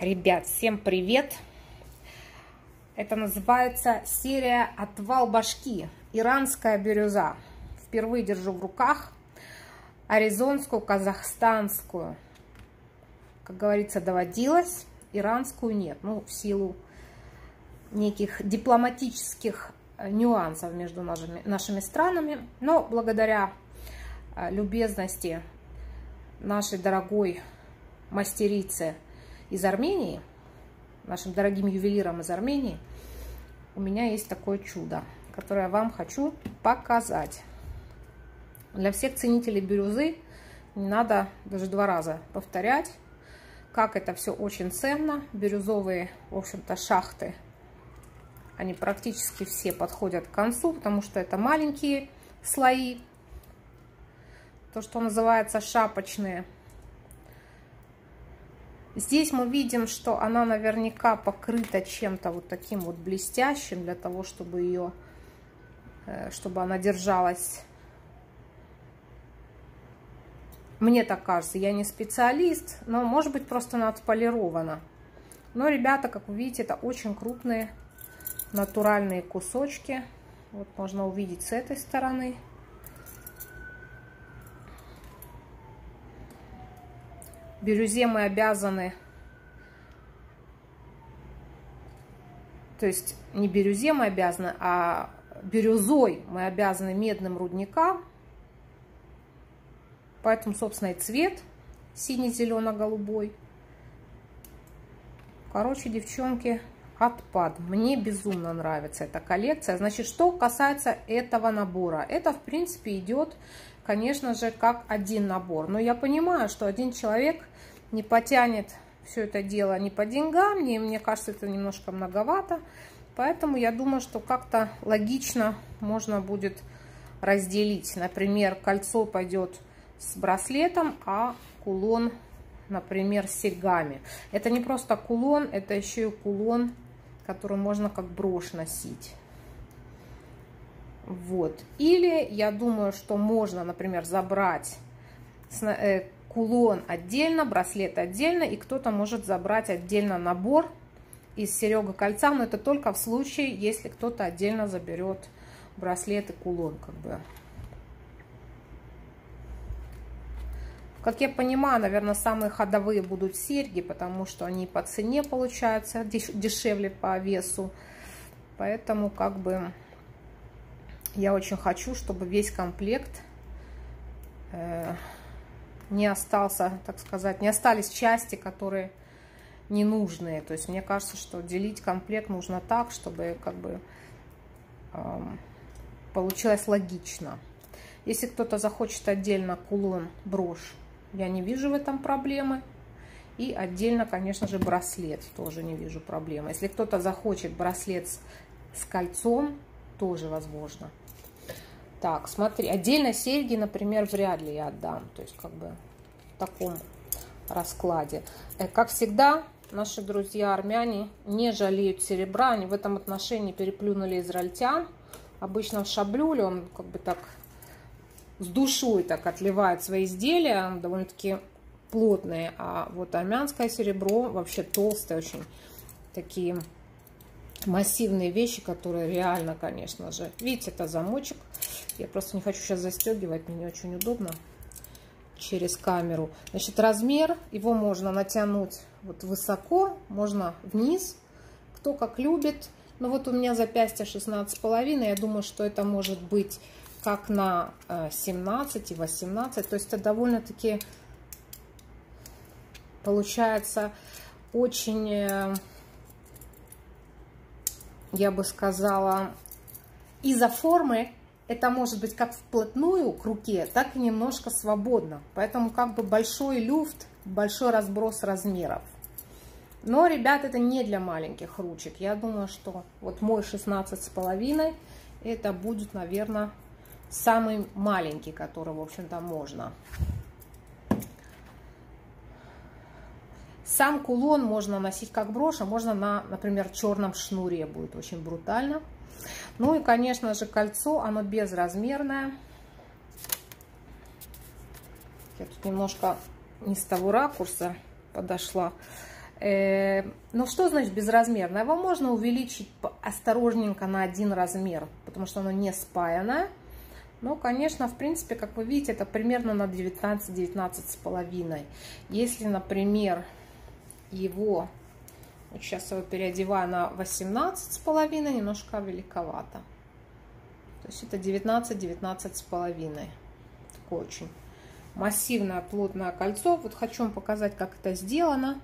Ребят, всем привет! Это называется серия «Отвал башки. Иранская бирюза». Впервые держу в руках аризонскую, казахстанскую. Как говорится, доводилось. Иранскую нет. Ну, в силу неких дипломатических нюансов между нашими, нашими странами. Но благодаря э, любезности нашей дорогой мастерицы из Армении, нашим дорогим ювелирам из Армении, у меня есть такое чудо, которое я вам хочу показать. Для всех ценителей бирюзы не надо даже два раза повторять, как это все очень ценно. Бирюзовые, в общем-то, шахты, они практически все подходят к концу, потому что это маленькие слои, то, что называется шапочные – Здесь мы видим, что она наверняка покрыта чем-то вот таким вот блестящим, для того, чтобы ее, э, чтобы она держалась. Мне так кажется, я не специалист, но может быть просто она отполирована. Но, ребята, как вы видите, это очень крупные натуральные кусочки. Вот можно увидеть с этой стороны. Бирюзе мы обязаны, то есть не бирюзе мы обязаны, а бирюзой мы обязаны медным рудникам. Поэтому, собственно, и цвет синий-зелено-голубой. Короче, девчонки, отпад. Мне безумно нравится эта коллекция. Значит, что касается этого набора. Это, в принципе, идет, конечно же, как один набор. Но я понимаю, что один человек не потянет все это дело не по деньгам, мне, мне кажется, это немножко многовато. Поэтому я думаю, что как-то логично можно будет разделить. Например, кольцо пойдет с браслетом, а кулон, например, с серьгами. Это не просто кулон, это еще и кулон, который можно как брошь носить. Вот. Или я думаю, что можно, например, забрать э, кулон отдельно, браслет отдельно, и кто-то может забрать отдельно набор из серега кольца, но это только в случае, если кто-то отдельно заберет браслет и кулон, как бы. Как я понимаю, наверное, самые ходовые будут серьги, потому что они по цене получаются дешевле по весу. Поэтому как бы я очень хочу, чтобы весь комплект э, не остался, так сказать, не остались части, которые ненужные. То есть мне кажется, что делить комплект нужно так, чтобы как бы э, получилось логично. Если кто-то захочет отдельно кулон, брошь, я не вижу в этом проблемы. И отдельно, конечно же, браслет тоже не вижу проблемы. Если кто-то захочет браслет с, с кольцом, тоже возможно. Так, смотри, отдельно серьги, например, вряд ли я отдам. То есть, как бы в таком раскладе. Э, как всегда, наши друзья армяне не жалеют серебра. Они в этом отношении переплюнули израильтян. Обычно в шаблюле он как бы так с душой так отливает свои изделия. Довольно-таки плотные. А вот армянское серебро вообще толстое очень. Такие массивные вещи, которые реально, конечно же. Видите, это замочек. Я просто не хочу сейчас застегивать, мне не очень удобно через камеру. Значит, размер, его можно натянуть вот высоко, можно вниз, кто как любит. Но вот у меня запястье 16,5, я думаю, что это может быть как на 17 и 18. То есть это довольно-таки получается очень э, я бы сказала, из-за формы это может быть как вплотную к руке, так и немножко свободно. Поэтому как бы большой люфт, большой разброс размеров. Но, ребят, это не для маленьких ручек. Я думаю, что вот мой 16 с половиной, это будет, наверное, самый маленький, который, в общем-то, можно. Сам кулон можно носить как брошь, а можно на, например, черном шнуре. Будет очень брутально. Ну и, конечно же, кольцо, оно безразмерное. Я тут немножко не с того ракурса подошла. Э, ну, что значит безразмерное? Его можно увеличить осторожненько на один размер, потому что оно не спаянное. Но, конечно, в принципе, как вы видите, это примерно на 19-19 с половиной. Если, например, его, вот сейчас его переодеваю на 18 с половиной, немножко великовато. То есть это 19-19 с половиной. Очень массивное плотное кольцо. Вот хочу вам показать, как это сделано.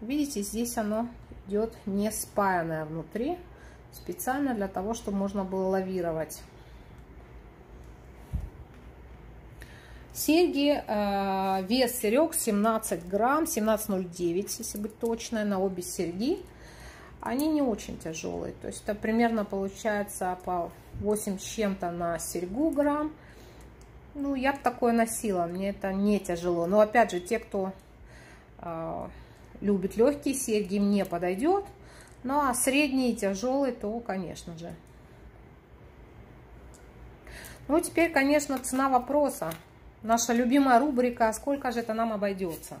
Видите, здесь оно идет не спаянное внутри, специально для того, чтобы можно было лавировать. Серьги, э, вес серег 17 грамм, 17,09, если быть точной, на обе серьги. Они не очень тяжелые, то есть это примерно получается по 8 с чем-то на серьгу грамм. Ну, я бы такое носила, мне это не тяжело. Но опять же, те, кто э, любит легкие серьги, мне подойдет. Ну, а средние и тяжелые, то, конечно же. Ну, теперь, конечно, цена вопроса. Наша любимая рубрика «Сколько же это нам обойдется?»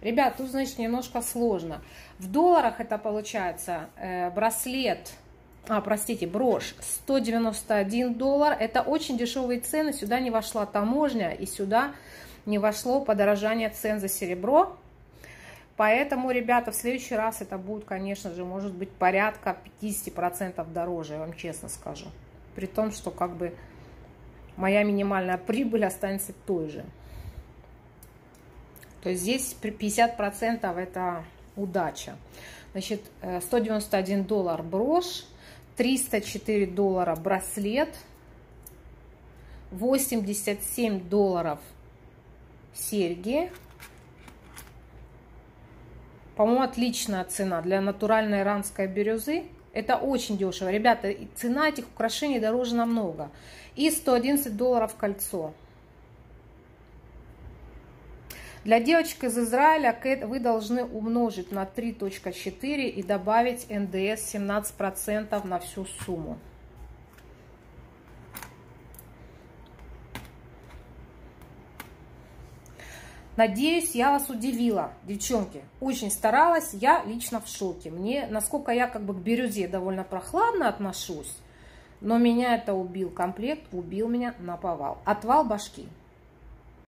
Ребят, тут, значит, немножко сложно. В долларах это получается э, браслет, а, простите, брошь 191 доллар. Это очень дешевые цены, сюда не вошла таможня и сюда не вошло подорожание цен за серебро. Поэтому, ребята, в следующий раз это будет, конечно же, может быть порядка 50% дороже, я вам честно скажу. При том, что как бы моя минимальная прибыль останется той же. То есть здесь 50% это удача. Значит, 191 э, доллар брошь, 304 доллара браслет, 87 долларов серьги, по-моему, отличная цена для натуральной иранской бирюзы. Это очень дешево. Ребята, цена этих украшений дороже намного. И 111 долларов кольцо. Для девочек из Израиля вы должны умножить на 3.4 и добавить НДС 17% на всю сумму. Надеюсь, я вас удивила, девчонки. Очень старалась, я лично в шоке. Мне, насколько я как бы к бирюзе довольно прохладно отношусь, но меня это убил комплект, убил меня на повал. Отвал башки.